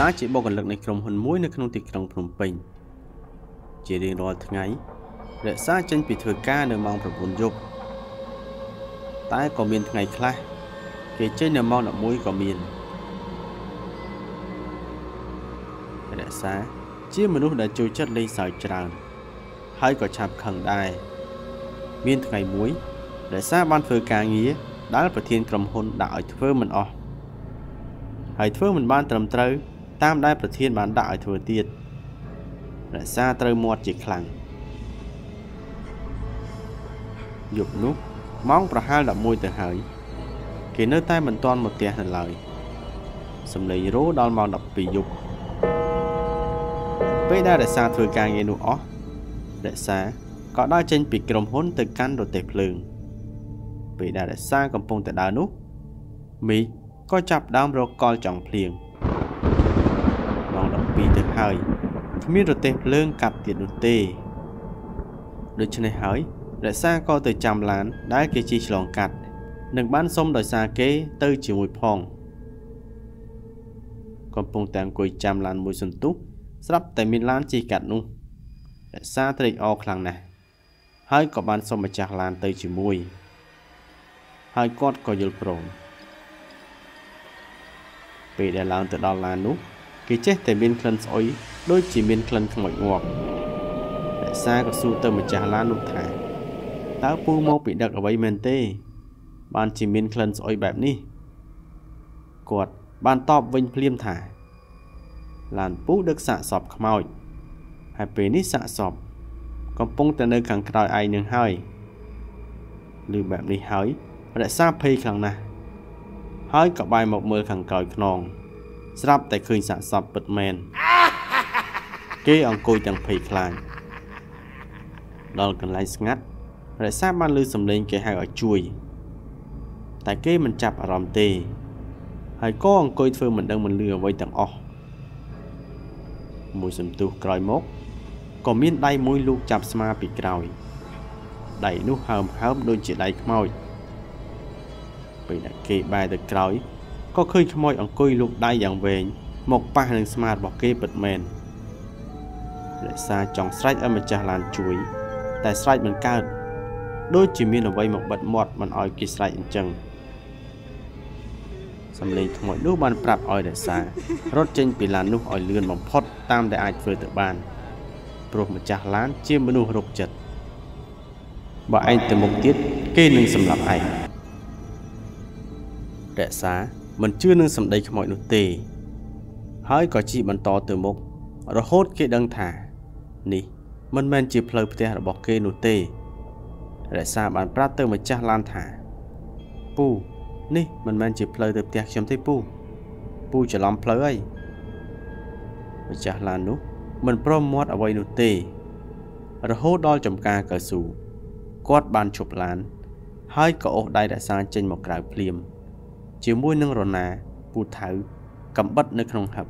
សារជាបុគ្គលិកនៃក្រុមហ៊ុនមួយនៅក្នុងទីក្រុងភ្នំពេញជារៀងរាល់ថ្ងៃរក្សាចេញពីធ្វើការនៅម៉ោង9យប់តែក៏មានថ្ងៃខ្លះគេចេញនៅម៉ោង11ក៏មានរក្សាជាមនុស្សដែលចូលចិត្តលេងសើចច្រើន ហើយក៏ឆាប់ខឹងដែរមានថ្ងៃមួយរក្សាបានធ្វើការងារដែលប្រធានក្រុមហ៊ុនដាក់ឲ្យធ្វើមិនអស់ហើយធ្វើមិនបានត្រឹមត្រូវ តាមដែលប្រធានបានដាក់ឲ្យធ្វើទៀតរក្សាត្រូវមាត់ជាខ្លាំងយប់នោះម៉ោងប្រហែល11ទៅហើយគេនៅតែមិនទាន់មកផ្ទះនៅឡើយសំឡេងរោដល់ម៉ោង12យប់ពេលដែលរក្សាធ្វើការងារនោះអស់រក្សាក៏ដើរចេញពីក្រុមហ៊ុនទៅកាន់រទេះភ្លើងពេលដែលរក្សាកំពុងតែដើរនោះមីកក៏ចាប់ដើមរកកលចង់ភ្លៀង ម៉ោង12ទៅហើយគ្មានរទេះភ្លើងកាត់ទៀតនោះទេដូច្នេះហើយរក្សាក៏ទៅចាំឡានដែលគេជិះឆ្លងកាត់នឹងបានសុំដោយសារគេទៅជាមួយផងកំពុងតែអង្គុយចាំឡានមួយសន្ទុះស្រាប់តែមានឡានជិះកាត់នោះរក្សាត្រេកអរខ្លាំងណាស់ហើយក៏បានសុំម្ចាស់ឡានទៅជាមួយ ហើយគាត់ក៏យល់ព្រមពេលដែលឡើងទៅដល់ឡាននោះ គេចេះតែមានក្លិនស្អុយដូចជាមានក្លិនខ្មោចងាប់រក្សាក៏សួរទៅម្ចាស់ឡាននោះថាតើពូមកពីដឹកអ្វីមែនទេ បានជាមានក្លិនស្អុយបែបនេះគាត់បានតបវិញភ្លាមថាឡានពូដឹកសាកសពខ្មោចហើយពេលនេះសាកសពកំពុងតែនៅខាងក្រោយឯងនឹងហើយឮបែបនេះហើយរក្សាភ័យខ្លាំងណាស់ហើយក៏បាយមកមើលខាងក្រោយខ្នង ស្រាប់តែឃើញសាកសពពិតមែនគេអង្គុយទាំងភ័យខ្លាចដល់កន្លែងស្ងាត់រក្សាបានឮសំឡេងគេហៅឲ្យជួយ តែគេមិនចាប់អារម្មណ៍ទេ ហើយក៏អង្គុយធ្វើមិនដឹងមិនលឺអ្វីទាំងអស់មួយសន្ទុះក្រោយមកក៏មានដៃមួយលូកចាប់ស្មាពីក្រោយដៃនោះហើមហើមដូចជាដៃខ្មោចពេលដែលគេបែរទៅក្រោយ ក៏ឃើញខ្មោចអង្គុយលូកដៃយ៉ាងវែងមកប៉ះនឹងស្មារបស់គេពិតមែនរក្សាចង់ស្រែកឲ្យម្ចាស់ឡានជួយ តែស្រែកមិនកើតដូចជាមានអ្វីមកបិទមាត់មិនឲ្យគេស្រែកអញ្ចឹងសំឡេងខ្មោចនោះបានប្រាប់ឲ្យរក្សារត់ចេញពីឡាននោះឲ្យលឿនបំផុតតាមដែលអាចធ្វើទៅបានព្រោះម្ចាស់ឡានជាមនុស្សរកចិត្តបើឯងទៅមុខទៀតគេនឹងសម្លាប់ឯងរក្សា មិនជឿនឹងសម្ដីខ្មោចនោះទេ ហើយក៏ជិះបន្តទៅមុខរហូតគេដឹងថា នេះ មិនមែនជាផ្លូវផ្ទះរបស់គេនោះទេរក្សាបានប្រាប់ទៅម្ចាស់ឡានថា ពូ នេះមិនមែនជាផ្លូវទៅផ្ទះខ្ញុំទេពូពូច្រឡំផ្លូវអីម្ចាស់ឡាននោះ មិនព្រមមាត់អ្វីនោះទេ រហូតដល់ចំការកៅស៊ូគាត់បានឈប់ឡាន ហើយក៏អូសដៃរក្សាចេញមកក្រៅភ្លាម ជាមួយនឹងរណាពូថៅកំបិតនៅក្នុងហឹប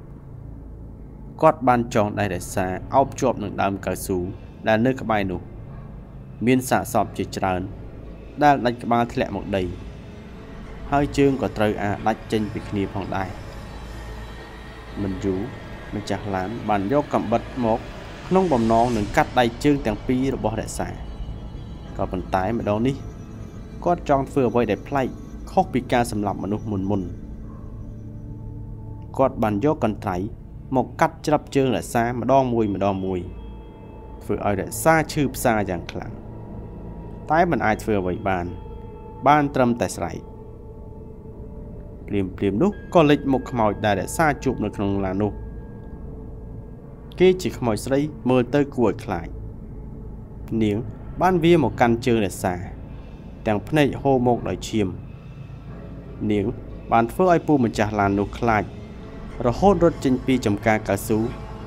គាត់បានចងដៃរក្សាអោបជាប់នឹងដើមកៅស៊ូដែលនៅក្បែរនោះ មានសាកសពជាច្រើន ដែលដាច់ក្បាលធ្លាក់មកដី ហើយជើងក៏ត្រូវអាដាច់ចេញពីគ្នាផងដែរមិនយូរម្ចាស់ឡានបានយកកំបិតមកក្នុងបំណងនឹងកាត់ដៃជើងទាំងពីររបស់រក្សាក៏ប៉ុន្តែម្ដងនេះគាត់ចង់ធ្វើអ្វីដែលប្លែក ខុសពីការសម្លាប់មនុស្សមុនមុនគាត់បានយកកន្ត្រៃមកកាត់ច្រាប់ជើងរក្សាម្ដងមួយម្ដងមួយធ្វើឲ្យរក្សាឈឺផ្សាយ៉ាងខ្លាំងតែមិនអាចធ្វើអ្វីបាន បានត្រឹមតែស្រែកព្រាមព្រាមនោះក៏លេចមុខខ្មោចដែលរក្សាជួបនៅក្នុងឡាននោះគេជាខ្មោចស្រីមើលទៅគួរឲ្យខ្លាចនាងបានវាមកកាន់ជើងរក្សាទាំងភ្នែកហូរមកដោយឈាម នាង បានធ្វើឲ្យពូម្ចាស់ឡាននោះខ្លាចរហូតរត់ចេញពីចំការកៅស៊ូ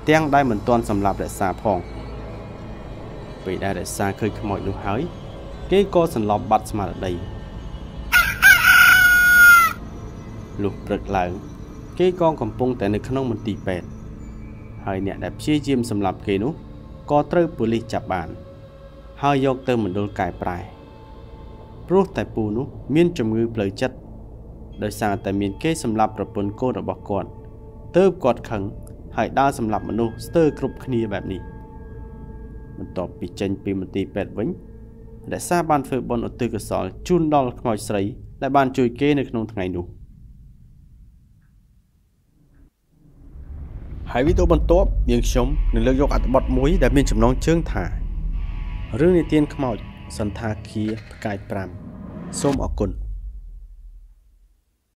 ទាំងដែលមិនទាន់សម្លាប់រក្សាផងពេលដែលរក្សាឃើញខ្មោចនោះហើយ គេក៏សន្លប់បាត់ស្មារតីលុះព្រឹកឡើងគេក៏កំពុងតែនៅក្នុងមន្ទីរពេទ្យហើយអ្នកដែលព្យាយាមសម្លាប់គេនោះក៏ត្រូវប៉ូលីសចាប់បាន ហើយយកទៅមណ្ឌលកែប្រែព្រោះតែពូនោះមានជំងឺផ្លូវចិត្ត ដោយសារតែមានគេសម្លាប់ប្រពន្ធកូនរបស់គាត់ទើបគាត់ខឹងហើយដើរសម្លាប់មនុស្សស្ទើរគ្រប់គ្នាបែបនេះបន្ទាប់ពីចេញពីមន្ទីរពេទ្យវិញរក្សាបានធ្វើបុណ្យឧទ្ទិសកុសលជូនដល់ខ្មោចស្រីដែលបានជួយគេនៅក្នុងថ្ងៃនោះហើយវីដេអូបន្ទាប់យើងខ្ញុំនឹងលើកយកអត្ថបទមួយដែលមានចំណងជើងថារឿងនិទានខ្មោចសន្តាគារផ្កាយ5សូមអរគុណ